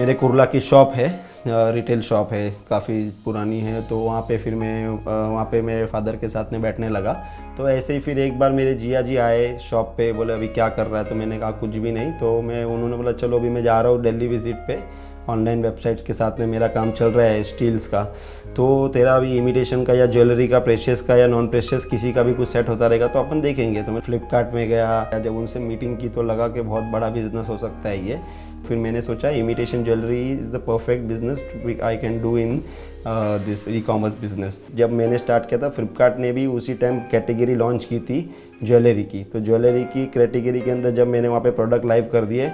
मेरे कुरला की शॉप है रिटेल शॉप है, काफ़ी पुरानी है तो वहाँ पे फिर मैं वहाँ पे मेरे फादर के साथ में बैठने लगा। तो ऐसे ही फिर एक बार मेरे जिया जी आए शॉप पे, बोले, अभी क्या कर रहा है? तो मैंने कहा, कुछ भी नहीं। तो मैं, उन्होंने बोला, चलो, अभी मैं जा रहा हूँ दिल्ली विज़िट पे। ऑनलाइन वेबसाइट्स के साथ में मेरा काम चल रहा है स्टील्स का। तो तेरा अभी इमिटेशन का या ज्वेलरी का प्रेशियस का या नॉन प्रेशियस किसी का भी कुछ सेट होता रहेगा तो अपन देखेंगे। तो मैं फ्लिपकार्ट में गया, या जब उनसे मीटिंग की तो लगा कि बहुत बड़ा बिज़नेस हो सकता है ये। फिर मैंने सोचा imitation jewellery is the perfect business I can do in this e commerce business जब मैंने स्टार्ट किया था फ्लिपकार्ट ने भी उसी टाइम कैटेगरी लॉन्च की थी ज्वेलरी की। तो ज्वेलरी की कैटेगरी के अंदर जब मैंने वहाँ पे प्रोडक्ट लाइव कर दिए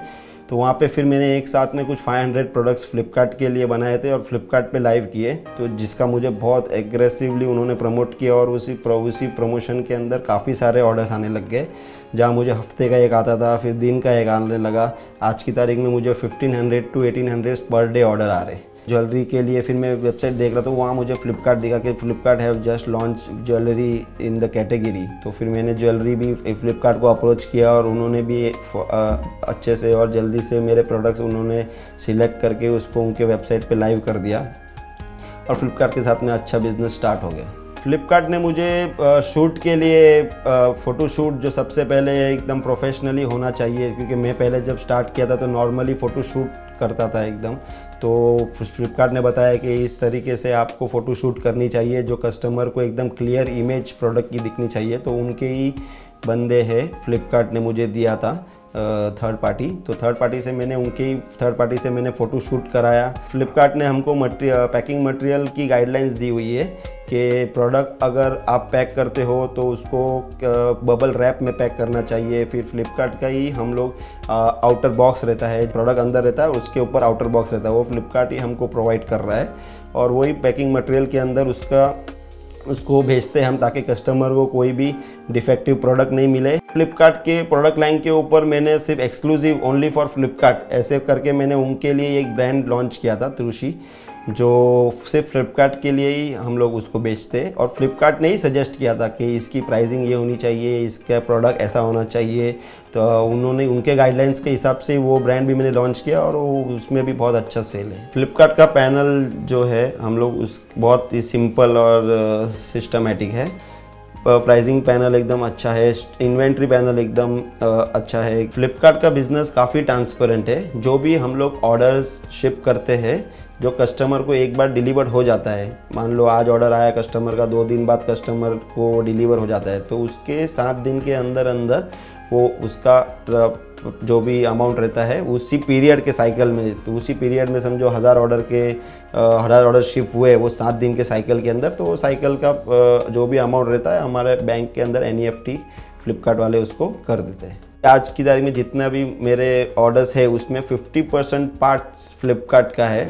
तो वहाँ पे फिर मैंने एक साथ में कुछ 500 प्रोडक्ट्स फ्लिपकार्ट के लिए बनाए थे और फ्लिपकार्ट पे लाइव किए तो जिसका मुझे बहुत एग्रेसिवली उन्होंने प्रमोट किया और उसी प्रो, उसी प्रमोशन के अंदर काफ़ी सारे ऑर्डर्स आने लग गए जहाँ मुझे हफ़्ते का एक आता था फिर दिन का एक आने लगा। आज की तारीख में मुझे 1500 टू 1800 पर डे ऑर्डर आ रहे। ज्वेलरी के लिए, फिर मैं वेबसाइट देख रहा था, वहाँ मुझे फ्लिपकार्ट दिखा कि Flipkart have just launch jewellery in the category. तो फिर मैंने ज्वेलरी भी फ्लिपकार्ट को अप्रोच किया और उन्होंने भी अच्छे से और जल्दी से मेरे प्रोडक्ट्स उन्होंने सिलेक्ट करके उसको उनके वेबसाइट पर लाइव कर दिया। और फ्लिपकार्ट के साथ में अच्छा बिज़नेस स्टार्ट हो गया। फ्लिपकार्ट ने मुझे शूट के लिए फ़ोटो शूट जो सबसे पहले एकदम प्रोफेशनली होना चाहिए, क्योंकि मैं पहले जब स्टार्ट किया था तो नॉर्मली फ़ोटो शूट करता था एकदम। तो फ्लिपकार्ट ने बताया कि इस तरीके से आपको फ़ोटो शूट करनी चाहिए, जो कस्टमर को एकदम क्लियर इमेज प्रोडक्ट की दिखनी चाहिए तो उनके ही बंदे हैं। फ्लिपकार्ट ने मुझे दिया था थर्ड पार्टी तो थर्ड पार्टी से मैंने उनकी थर्ड पार्टी से मैंने फ़ोटो शूट कराया। फ्लिपकार्ट ने हमको मटेरियल पैकिंग मटेरियल की गाइडलाइंस दी हुई है कि प्रोडक्ट अगर आप पैक करते हो तो उसको बबल रैप में पैक करना चाहिए। फिर फ्लिपकार्ट का ही हम लोग आउटर बॉक्स रहता है प्रोडक्ट अंदर रहता है, उसके ऊपर आउटर बॉक्स रहता है। वो फ्लिपकार्ट ही हमको प्रोवाइड कर रहा है। और वही पैकिंग मटेरियल के अंदर उसका उसको भेजते हैं हम ताकि कस्टमर को कोई भी डिफेक्टिव प्रोडक्ट नहीं मिले। फ्लिपकार्ट के प्रोडक्ट लाइन के ऊपर मैंने सिर्फ़ एक्सक्लूसिव ओनली फॉर फ्लिपकार्ट ऐसे करके मैंने उनके लिए एक ब्रांड लॉन्च किया था त्रुषि जो सिर्फ़ फ्लिपकार्ट के लिए ही हम लोग उसको बेचते और फ्लिपकार्ट ने ही सजेस्ट किया था कि इसकी प्राइसिंग ये होनी चाहिए, इसका प्रोडक्ट ऐसा होना चाहिए। तो उन्होंने, उनके गाइडलाइंस के हिसाब से वो ब्रांड भी मैंने लॉन्च किया और उसमें भी बहुत अच्छा सेल है। फ्लिपकार्ट का पैनल जो है, हम लोग उस, बहुत ही सिंपल और सिस्टमेटिक है। प्राइसिंग पैनल एकदम अच्छा है इन्वेंट्री पैनल एकदम अच्छा है। फ्लिपकार्ट का बिज़नेस काफ़ी ट्रांसपेरेंट है। जो भी हम लोग ऑर्डर्स शिप करते हैं, जो कस्टमर को एक बार डिलीवर हो जाता है, मान लो आज ऑर्डर आया कस्टमर का, दो दिन बाद कस्टमर को डिलीवर हो जाता है तो उसके सात दिन के अंदर अंदर वो उसका जो भी अमाउंट रहता है, उसी पीरियड के साइकिल में तो उसी पीरियड में समझो हज़ार ऑर्डर के हज़ार ऑर्डर शिफ्ट हुए, वो सात दिन के साइकिल के अंदर तो वो साइकिल का जो भी अमाउंट रहता है, हमारे बैंक के अंदर एन ई फ्लिपकार्ट वाले उसको कर देते हैं। आज की तारीख में जितना भी मेरे ऑर्डर्स है, उसमें 50 परसेंट पार्ट फ्लिपकार्ट का है।